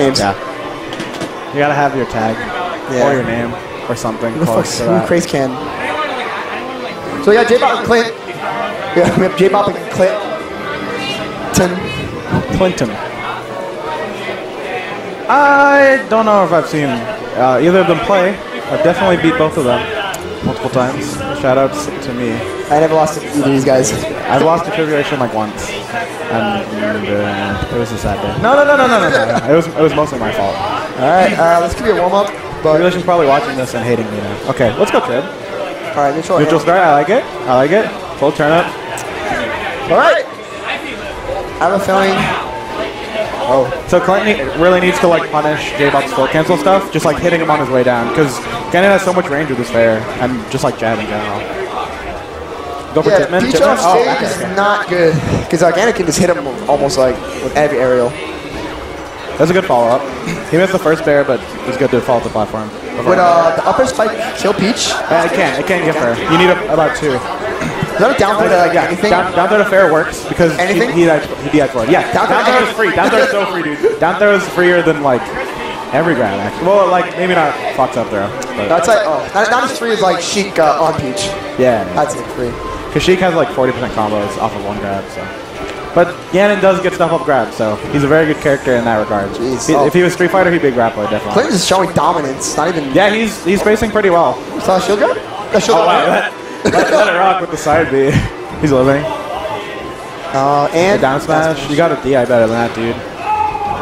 names. Yeah. You gotta have your tag Yeah. or your name or something Who the close fuck's who. Craze Can? So we got J-Bob and Clint. Yeah, we have J-Bob and Clint. Tin. Clinton. I don't know if I've seen uh, either of them play. I've definitely beat both of them multiple times. Shoutouts to me. I never lost to either of these guys. I've lost to Tribulation like once, and uh, it was a sad day. No, no, no, no, no, no, no. no. It was it was mostly my fault. All right, uh, let's give you a warm up. But Tribulation's probably watching this and hating me now. Okay, let's go, Trib. all right, neutral. Neutral start. I like it. I like it. Full turnip. All right. I have a feeling. Oh. So Clint ne- really needs to like punish J-Bob's float cancel stuff, just like hitting him on his way down, because Ganon has so much range with his fair, and just like jab in general. Go for Yeah, Tipman. Peach Tipman? on Oh, okay, is not good because Organic can just hit him almost like with every aerial. That's a good follow up. He missed the first bair, but it was good to follow up the platform. Would uh, the up air spike kill Peach? Uh, it can't. It can't get fair. You need a, about two. Is that a down throw to like anything? Down, down throw to fair works because Anything? he, he, he died for it. Yeah, Down down, throw- throw is free. Down throw is so free, dude. Down throw is freer than like every grab, actually. Well, like maybe not Fox up throw. But That's like oh, not, not as free as like Sheik uh, on Peach. yeah, That's it, free. Because Sheik has like 40% combos off of one grab, so. But Ganon does get stuff off grab, so he's a very good character in that regard. He- Oh. If he was Street Fighter, he'd be a grappler, definitely. Clinton is showing dominance. Not even. Yeah, he's he's facing pretty well. Saw a shield grab? That shield Oh wow, grab. let, let, let it rock with the side B. He's living. Uh, The and down smash. You got a DI better than that, dude.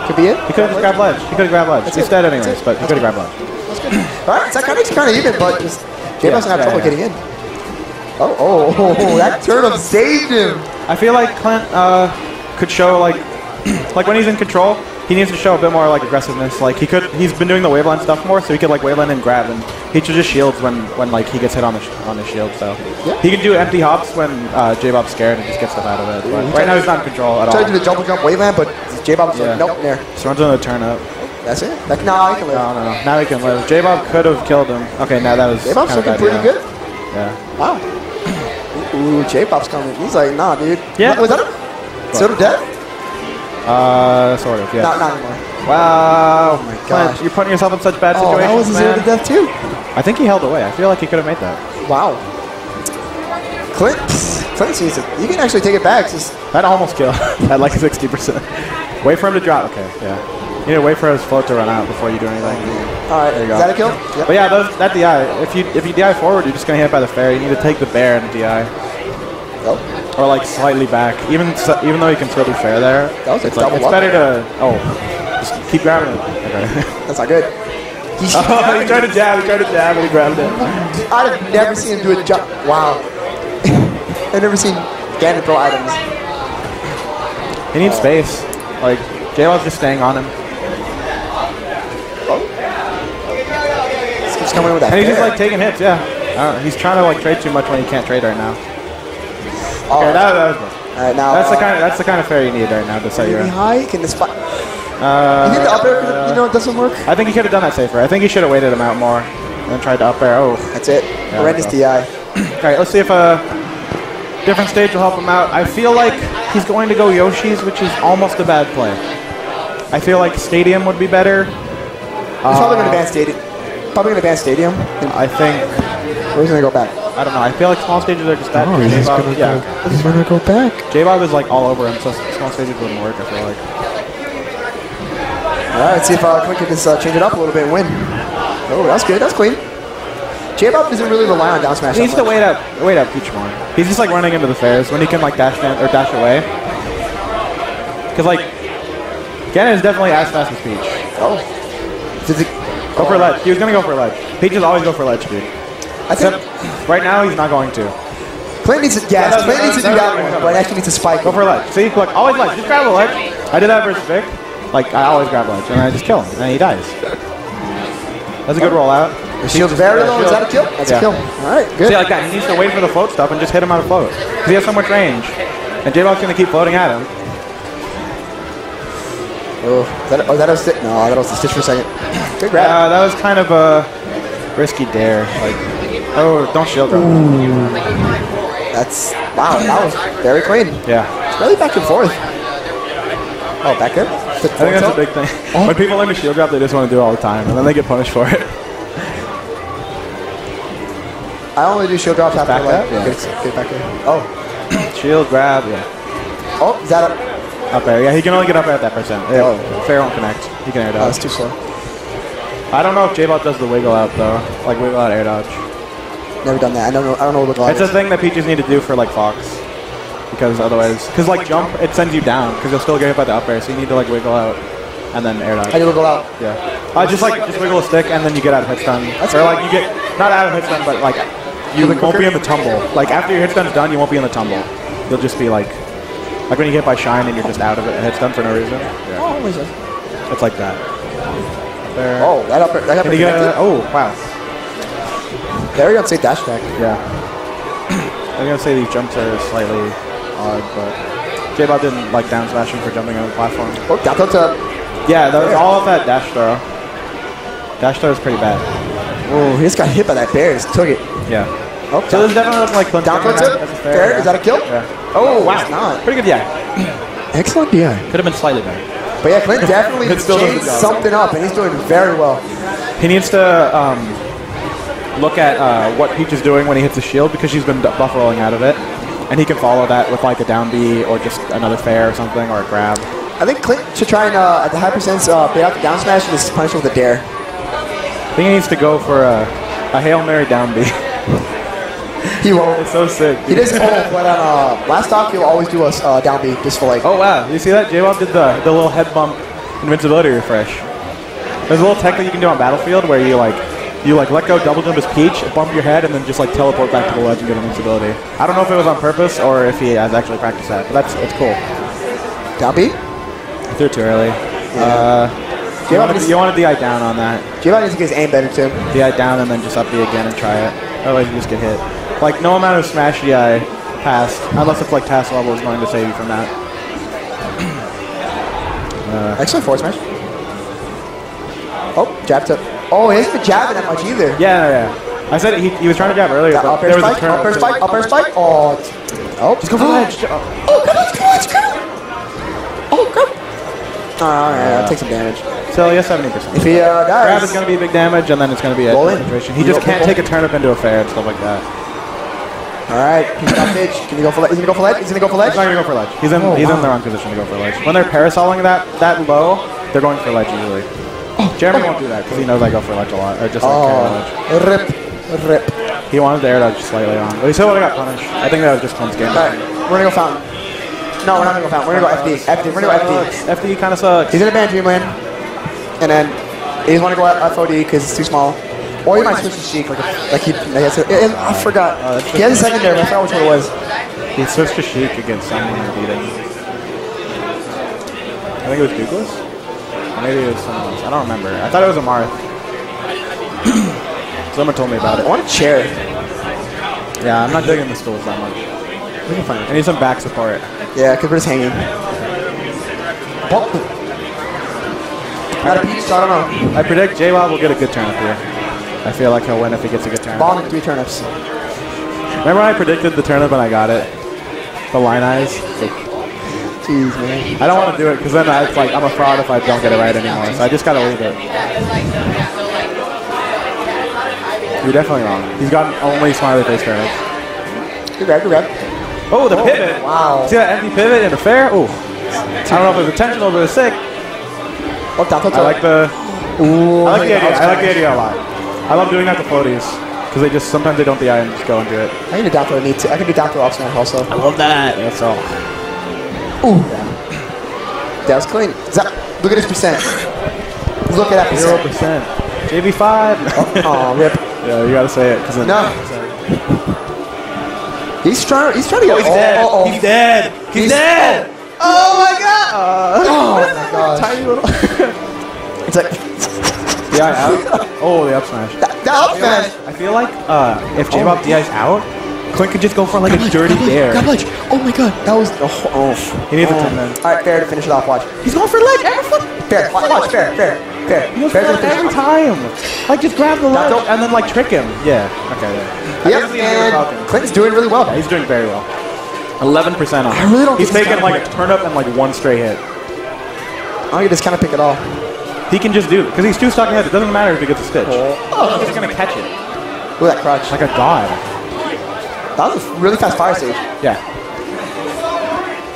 could be it. He could have grabbed ledge. He could have grabbed ledge. That's He's it. dead anyways, but he could have grabbed ledge. That's good. All right, kind of kind of even, but just J-Bob's gonna have yeah, trouble yeah. getting in. Oh, oh, oh, that turnip saved him. I feel like Clint uh, could show like like when he's in control, he needs to show a bit more like aggressiveness. Like he could, he's been doing the waveland stuff more, so he could like waveland and grab, and he just shields when when like he gets hit on the sh- on the shield. So Yeah. he can do empty hops when uh, J Bob's scared and just get stuff out of it. But he right now he's not in control at all. Tried to do the jump jump waveland, but J-Bob's Yeah. like, nope, there. Just runs into the turnip. That's it. Like, nah, I can live. No, no, no. Now he can live. J Bob could have killed him. Okay, now that was J-Bob's looking bad, pretty yeah. good. Yeah. Wow. Ooh, J-Bob's coming. He's like, nah, dude. Yeah. Was that a Soda Death? Uh, sort of. Yeah. Not, not anymore. Wow. Oh my gosh. You're putting yourself in such bad Oh, situations, that was a man. Soda Death too. I think he held away. I feel like he could have made that. Wow. Clint, Clint sees it. You can actually take it back. Just That almost killed at like 60%. wait for him to drop. Okay, yeah. You need to wait for his float to run out before you do anything. all right. There you go. Is go. that a kill? Yep. But yeah, those, that DI, if you if you DI forward, you're just going to hit by the fair. You need to take the bair and DI. Oh. Or like slightly back. Even so, even though you can still do fair there, That was a it's, like, it's better to... Oh, just keep grabbing it. Okay. That's not good. He, oh, he tried to jab, he tried to jab, and he grabbed it. I've never seen him do a jump. Wow. I've never seen Ganon throw items. He needs space. Like, J-Law's just staying on him. This keeps coming with that. And he's just like taking hits, yeah. Uh, he's trying to like trade too much when he can't trade right now. Oh, Okay, that, that was all right, now. That's the uh, kind of that's the kind of fair you need right now to set you Maybe in. high? Can the spot? Uh, You think the up air, could- you know, it doesn't work? I think he could have done that safer. I think he should have waited him out more and tried to up air. Oh, That's it. Horrendous there DI. all right. Let's see if a different stage will help him out. I feel like he's going to go Yoshi's, which is almost a bad play. I feel like Stadium would be better. He's probably going to ban stadium. Probably going to ban stadium. I think Or he's going to go back. I don't know. I feel like small stages are just that. Oh, he's J-Bob- gonna yeah, go. He's gonna go back. J-Bob is like all over him, so small stages wouldn't work. I feel like. All right, let's see if uh, Clint can just uh, change it up a little bit and win. Oh, that's good. That's clean. J-Bob doesn't really rely on down smash. He needs to wait up, wait up Peach more. He's just like running into the fairs when he can like dash down or dash away. Cause like, Ganon is definitely as fast as Peach. Oh. Does it, Go for a ledge. He was gonna go for a ledge. Peaches always go for ledge speed. I think Except right now he's not going to. Clint needs to, yes, That- Clint needs to do that- one, but actually needs to spike. Go for ledge. See, look, always ledge. Just grab a ledge. I did that versus Vic. Like I always grab ledge and I just kill him and he dies. That's a good rollout. The shield's very low. Is that a kill? That's Yeah. a kill. All right, good. See, like that. He needs to wait for the float stuff and just hit him out of float. Because he has so much range. And J-Bob's gonna keep floating at him. Oh, is that, oh, that was no, that was the stitch for a second. Good grab. Uh, that was kind of a risky dair. Like, oh, don't shield him. Hmm. That's wow. That was very clean. Yeah. It's really back and forth. Oh, back there? I think that's a big thing. When people learn to shield drop, they just want to do it all the time, and then they get punished for it. I only do shield drops after Back like up? Yeah. get, get back there. Oh, Shield, grab, yeah. oh, is that a? Up there, yeah, he can only get up at that percent. Yeah, Oh. Fair won't connect. He can air Oh, it's dodge. too slow. I don't know if J-Bob does the wiggle out, though. Like, wiggle out air dodge. Never done that. I don't know. I don't know what the glide It's a is. thing that Peaches need to do for, like, Fox. Because otherwise... Because, like, jump, it sends you down, because you'll still get hit by the up air, so you need to, like, wiggle out and then air dodge. I do go out. Yeah. Uh, just like just wiggle a stick and then you get out of hit stun. That's or like you get not out of hit stun, but like you Little won't be in the tumble. Like after your hit stun's done, you won't be in the tumble. You'll just be like like when you get hit by shine and you're just out of it hit stun for no reason. Yeah. Oh, what is that? It's like that. There. Oh, that up. That up. Can you get a, oh wow. There we go. Say dash attack. Yeah. I'm gonna say these jumps are slightly odd, but J-Bob didn't like down smashing for jumping on the platform. Oh, down tilt to. Yeah, that was all of that dash throw. Dash throw is pretty bad. Oh, he just got hit by that bair. Just took it. Yeah. Oh, So this definitely like Clint down tilt Turner. to. A Fair. yeah. Is that a kill? Yeah. Oh, wow. It's not. Pretty good, yeah. Excellent DI. Could have been slightly better. But yeah, Clint definitely It still doesn't changed something up, and he's doing very well. He needs to um, look at uh, what Peach is doing when he hits the shield because she's been buff rolling out of it. And he can follow that with like a down B or just another fair or something or a grab. I think Clint should try and uh, at the high percents uh, bait out the down smash and just punish with a dair. I think he needs to go for a, a Hail Mary down B. He won't. it's so sick. He doesn't. Oh, but on uh, last stock he'll always do a uh, down B just for like. Oh wow, you see that? J-Bob did the, the little head bump invincibility refresh. There's a little tech that you can do on Battlefield where you like you like let go double jump as Peach, bump your head, and then just like teleport back to the ledge and get invincibility. I don't know if it was on purpose or if he has actually practiced that, but that's it's cool. B? I threw too early. Uh, you, J-Bob want to, you want to DI down on that. J-Bob needs to get his aim better too. DI down and then just up B again and try it. Otherwise you just get hit. Like no amount of smash DI past, unless it's like TAS level is going to save you from that. uh, Excellent forward smash. Oh, jab to. Oh, he hasn't been jabbing that much either. Yeah, no, yeah. I said he, he was trying to jab earlier, but there was a spike, turn. up air spike, up air spike. Oh, oh, Just go for the ledge. Oh, come on, come on, come on. Oh, come. Oh, all right, I'll take some damage. So yeah, seventy percent. If he uh, Grab is going to be big damage, and then it's going to be a concentration. He just can't take a turnip into a fair and stuff like that. all right, he's got pitch. Can he go for ledge? Is he gonna go for ledge? Is he gonna go for ledge? He's not going to go for ledge. He's in Oh, he's in the wrong position to go for ledge. When they're parasoling that that low, they're going for ledge usually. Jeremy won't do that because he knows I go for ledge a lot, or just like. Oh, rip, rip. He wanted the air dodge slightly on, but he still would have got punished. I think that was just Clint's game. All right, we're gonna go fountain. No, we're not gonna go fountain. We're gonna go FD. FD. We're gonna go FD. FD kind of sucks. He's in a band dreamland, and then he doesn't want to go FOD because it's too small. Or he might switch to Sheik, like, like he. Like I, forgot. Oh, he has a secondary. but I forgot which one it was. He switched to Sheik against someone and beat. I think it was Douglas? Maybe it was someone else. I don't remember. I thought it was a Marth. Someone told me about it. I want a chair. Yeah, I'm not digging the stools that much. We can find it. I need some back support. Yeah, because we're just hanging. Pop. Got a peach, so I don't know. I predict J-Bob will get a good turnip here. I feel like he'll win if he gets a good turnip. Ball three turnips. Remember when I predicted the turnip and I got it? The line eyes? Jeez, man. I don't want to do it because then it's like I'm a fraud if I don't get it right anymore. So I just gotta leave it. You're definitely wrong. He's got only smiley face turnips. Good grab, good grab. Oh, the oh, pivot! Wow. See that empty pivot in the fair? Oh, I don't know if it was intentional, but it's sick. Oh, down, down, I like the, Ooh, I like the idea. I like the idea a lot. I love doing that to floaties because they just sometimes they don't DI and just go and do it. I can do down throw. I need to. I can do down throw off smash also. I love that. That's all. Ooh. That was clean. Zap. Look at his percent. Look at that percent. Zero percent. percent. JV five. Oh, rip. yeah, you gotta say it because No. He's trying. He's trying to get. he's. Oh, oh, oh. He's dead. He's, He's- dead. Oh my god. Oh my gosh. Tiny little. It's like DI out. Oh, the up smash. that, that up smash. I feel like uh, if J-Bob DI's out, Clint could just go for like a dirty dair. God, ledge. Oh my god. That was. Oh. oh. He needs a oh. 10 man. All right, fair to finish it off. Watch. He's going for ledge every fucking. Fair. Watch. watch. Fair. Fair. Fair. He goes Fair for every time. Like just grab the ledge and then like trick him. Yeah. Okay. Yeah. Yep. And Clinton's doing really well. He's doing very well. Eleven percent on. I really don't He's think he's taking like a turnip and like one straight hit. I don't get this kind of pick at all. He can just do it because he's too stuck ahead. It doesn't matter if he gets a stitch. Oh. He's gonna catch it Look at that crutch. like a god. That was a really fast fire stage. Yeah.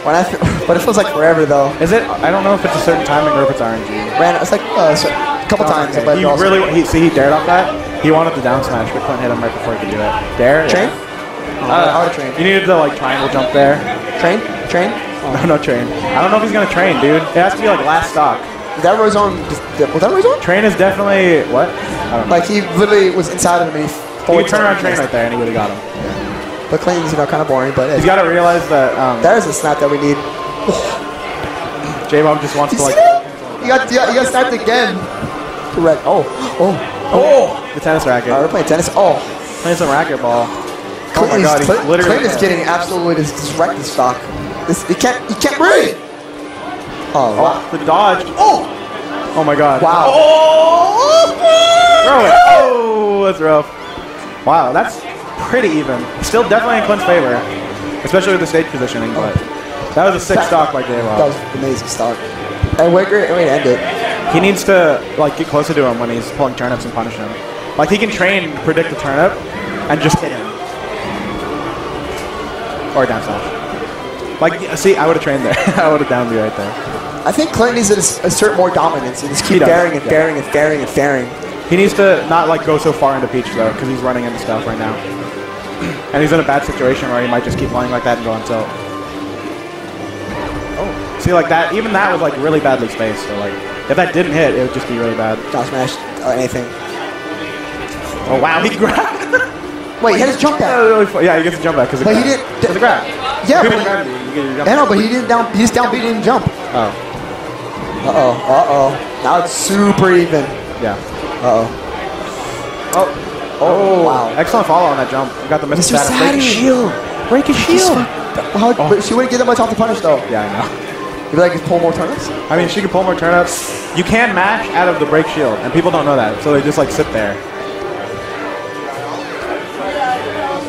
When I but it feels like forever though. Is it? I don't know if it's a certain timing or if it's RNG. Ran, it's like uh, so- a couple times. Okay. But He really he see he dared off that. He wanted the down smash, but Clint hit him right before he could do it. Dair? train. Yeah. Uh, I would train. You needed the like triangle jump there. Train. Train. No, no train. I don't know if he's gonna train, dude. It has to be like last stock. Did that Rozone? just- Was that Rozone? Train is definitely what? I don't know. Like he literally was inside of me. he could turn around train right there and he would have got him. But Clayton's, you know, kind of boring. But He's got to realize that um, that is a snap that we need. J Bob just wants You to like? You got, you got, you got snapped again. Correct. Oh, oh. oh the tennis racket. Uh, we're playing tennis. Oh, Playing some racquetball. Oh my Clayton's, god, he's Clay- literally Clayton is getting absolutely dis- disrupted stock. This, he can't, he can't breathe. Oh, wow. Oh, the dodge. Oh, Oh my god. wow. Throw it. Oh, that's rough. Wow, that's pretty even. Still definitely in Clint's favor, especially with the stage positioning. But that was a sick stock by J That was amazing stock. And we're great way to end it. He needs to like get closer to him when he's pulling turnips and punish him. Like he can train, predict the turnip, and just hit him. Or down smash. Like, see, I would have trained there. I would have downed you right there. I think Clint needs to assert more dominance and just keep bearing and bearing and bearing and bearing. He needs to not like go so far into Peach though, because he's running into stuff right now. And he's in a bad situation where he might just keep playing like that and go on tilt. Oh, see, like that, even that was like really badly spaced. So like, if that didn't hit, it would just be really bad. Down smash, uh, anything. Oh wow, he grabbed. Wait, he had his jump back. was really fu- yeah, he gets a jump back because But he didn't- grab. Yeah, People but- grab you, you get your jump I know, but he didn't down. He just down beat didn't jump. Oh, Uh oh. Uh oh. Now it's super even. yeah. Uh oh. Oh, Oh wow. excellent follow on that jump. You got the missile Mr. status. Break his shield. Break his He's shield. How, but she wouldn't get that much off the punish though. Yeah, I know. You'd be like, pull more turnips. I mean, she can pull more turnips. You can mash out of the break shield, and people don't know that, so they just like sit there.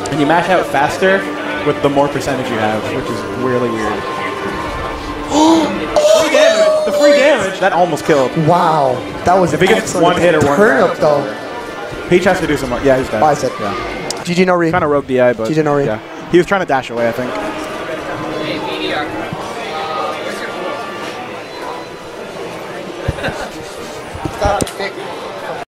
And you mash out faster with the more percentage you have, which is really weird. free damage. The free damage that almost killed. Wow, that was If he gets one hit or one turnip grab, though. Peach has to do some more. Yeah, he's dead. I said. Yeah. GG no re. Kind of rogue DI, but GG no re. yeah. He was trying to dash away, I think.